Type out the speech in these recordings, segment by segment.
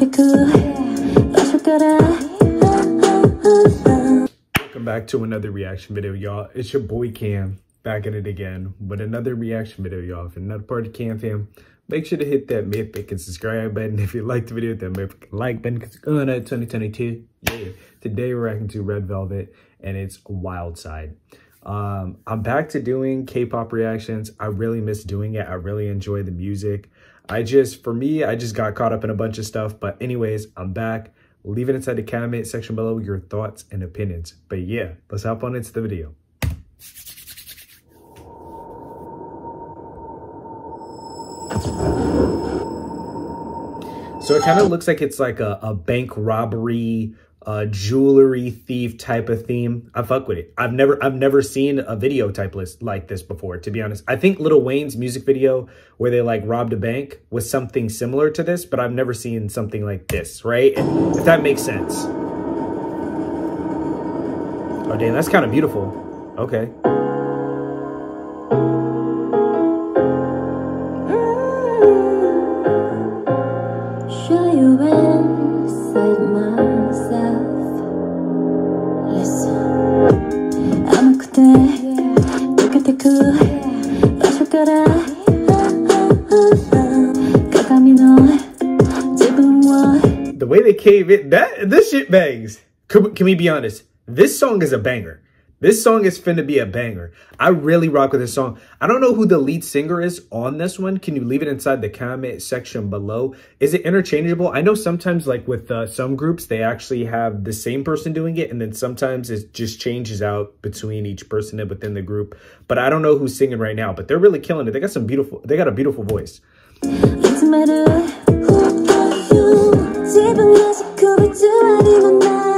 Welcome back to another reaction video, y'all. It's your boy Cam back at it again with another reaction video, y'all. You're not part of Cam fam, make sure to hit that mythic and subscribe button. If you like the video, that mythic like button because it's going at 2022. Yeah. Today we're reacting to Red Velvet and it's Wild Side. Um, I'm back to doing K-pop reactions. I really miss doing it. I really enjoy the music. I just, for me, I just got caught up in a bunch of stuff. But anyways, I'm back. Leave it inside the comment section below your thoughts and opinions. But yeah, let's hop on into the video. So it kind of looks like it's like a, a bank robbery uh, jewelry thief type of theme. I fuck with it. I've never I've never seen a video type list like this before, to be honest. I think Lil Wayne's music video where they like robbed a bank was something similar to this, but I've never seen something like this, right? If that makes sense. Oh damn, that's kind of beautiful. Okay. Cave it, that this shit bangs. Can, can we be honest? This song is a banger. This song is finna be a banger. I really rock with this song. I don't know who the lead singer is on this one. Can you leave it inside the comment section below? Is it interchangeable? I know sometimes like with uh, some groups, they actually have the same person doing it. And then sometimes it just changes out between each person within the group. But I don't know who's singing right now, but they're really killing it. They got some beautiful, they got a beautiful voice. 自分らしく別割りのない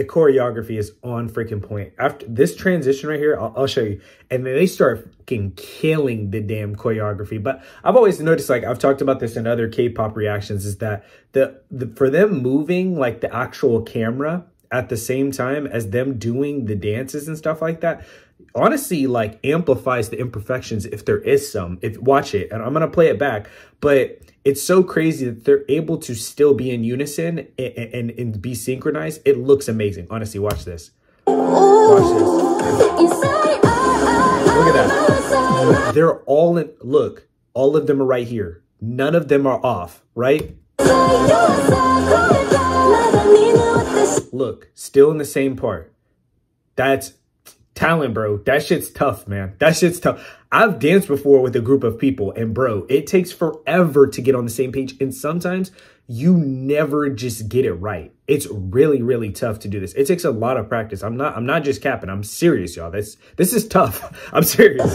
the choreography is on freaking point. After this transition right here, I'll, I'll, show you. And then they start fucking killing the damn choreography. But I've always noticed, like I've talked about this in other K-pop reactions, is that the, the for them moving like the actual camera at the same time as them doing the dances and stuff like that, honestly like amplifies the imperfections if there is some. If watch it, and I'm gonna play it back, but it's so crazy that they're able to still be in unison and, and, and be synchronized. It looks amazing. Honestly, watch this. Watch this. Look at that. They're all in, look, all of them are right here. None of them are off, right? Look, still in the same part. That's talent, bro. That shit's tough, man. That shit's tough. I've danced before with a group of people and bro, it takes forever to get on the same page. And sometimes you never just get it right. It's really, really tough to do this. It takes a lot of practice. I'm not, I'm not just capping. I'm serious, y'all. This, this is tough. I'm serious.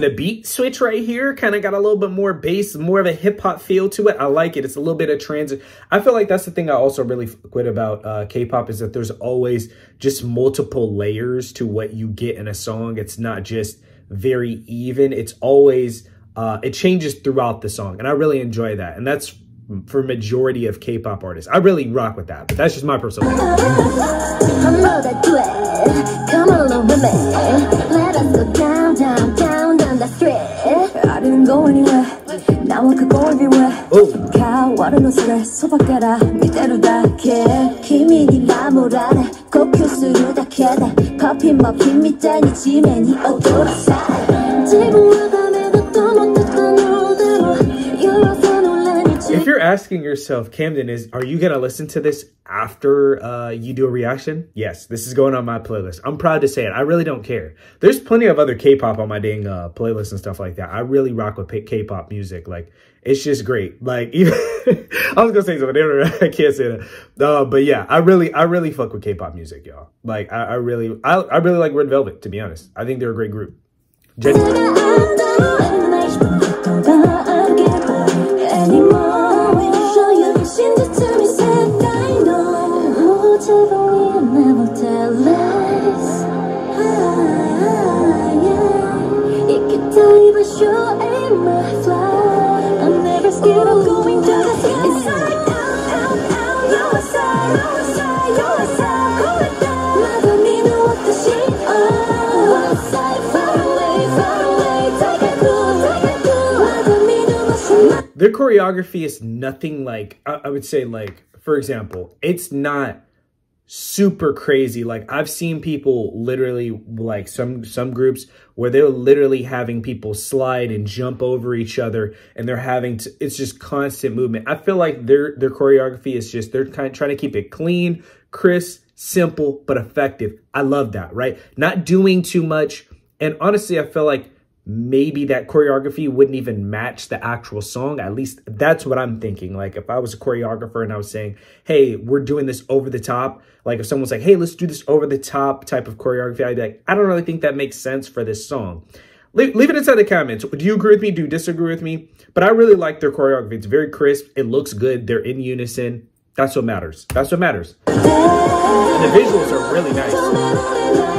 The beat switch right here kind of got a little bit more bass, more of a hip hop feel to it. I like it. It's a little bit of transit. I feel like that's the thing I also really quit about uh, K-pop is that there's always just multiple layers to what you get in a song. It's not just very even. It's always, uh, it changes throughout the song. And I really enjoy that. And that's for majority of K-pop artists. I really rock with that, but that's just my personal I didn't go anywhere Now I could go everywhere 変わるのそれそばから見てるだけ。君に守られ呼吸するだけでパピンマピンみたいに地面に踊らされ自分は asking yourself, Camden, is are you gonna listen to this after uh, you do a reaction, yes, this is going on my playlist. I'm proud to say it. I really don't care. There's plenty of other K-pop on my dang uh, playlist and stuff like that. I really rock with K-pop music. Like, it's just great. Like, even I was gonna say something, I can't say that. Uh, but yeah, I really, I really fuck with K-pop music, y'all. Like, I, I really, I, I really like Red Velvet. To be honest, I think they're a great group. Their choreography is nothing like, I, I would say like, for example, it's not super crazy. Like I've seen people literally like some some groups where they're literally having people slide and jump over each other and they're having to it's just constant movement. I feel like their their choreography is just they're kind of trying to keep it clean, crisp, simple, but effective. I love that, right? Not doing too much. And honestly, I feel like maybe that choreography wouldn't even match the actual song. At least that's what I'm thinking. Like if I was a choreographer and I was saying, hey, we're doing this over the top. Like if someone's like, hey, let's do this over the top type of choreography, I'd be like, I don't really think that makes sense for this song. Leave, leave it inside the comments. Do you agree with me? Do you disagree with me? But I really like their choreography. It's very crisp. It looks good. They're in unison. That's what matters. That's what matters. And the visuals are really nice.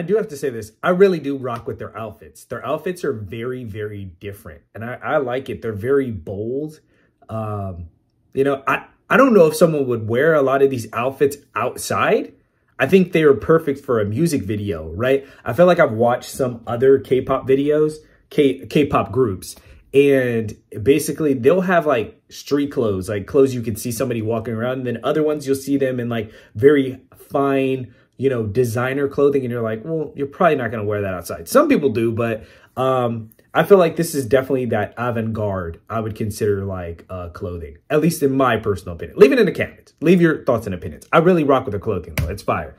I do have to say this, I really do rock with their outfits. Their outfits are very, very different. And I, I like it. They're very bold. Um, you know, I, I don't know if someone would wear a lot of these outfits outside. I think they are perfect for a music video, right? I feel like I've watched some other K-pop videos, K K-pop groups, and basically they'll have like street clothes, like clothes you can see somebody walking around. And then other ones you'll see them in like very fine, you know, designer clothing. And you're like, well, you're probably not going to wear that outside. Some people do, but um, I feel like this is definitely that avant-garde I would consider like uh, clothing, at least in my personal opinion. Leave it in the comments. Leave your thoughts and opinions. I really rock with the clothing though. It's fire.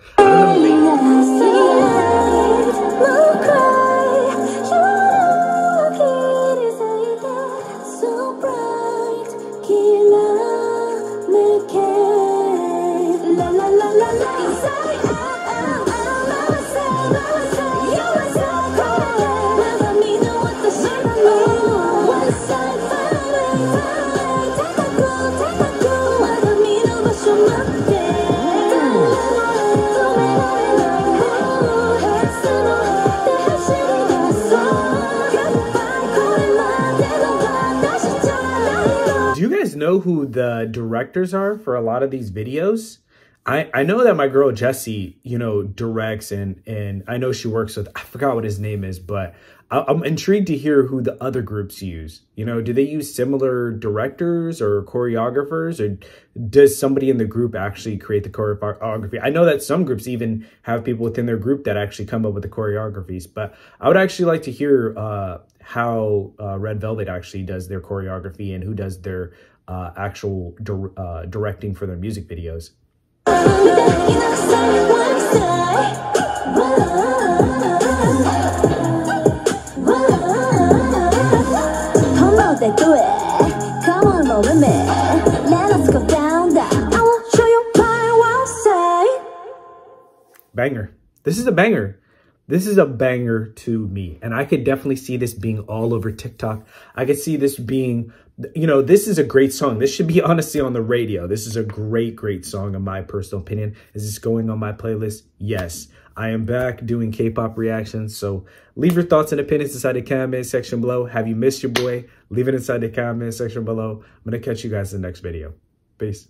Know who the directors are for a lot of these videos. I, I know that my girl Jessie, you know, directs and and I know she works with, I forgot what his name is, but I, am intrigued to hear who the other groups use. You know, do they use similar directors or choreographers or does somebody in the group actually create the choreography? I know that some groups even have people within their group that actually come up with the choreographies, but I would actually like to hear uh, how uh, Red Velvet actually does their choreography and who does their uh, actual di uh, directing for their music videos. Banger. This is a banger. This is a banger to me. And I could definitely see this being all over TikTok. I could see this being, you know, this is a great song. This should be honestly on the radio. This is a great, great song in my personal opinion. Is this going on my playlist? Yes. I am back doing K-pop reactions. So leave your thoughts and opinions inside the comment section below. Have you missed your boy? Leave it inside the comment section below. I'm going to catch you guys in the next video. Peace.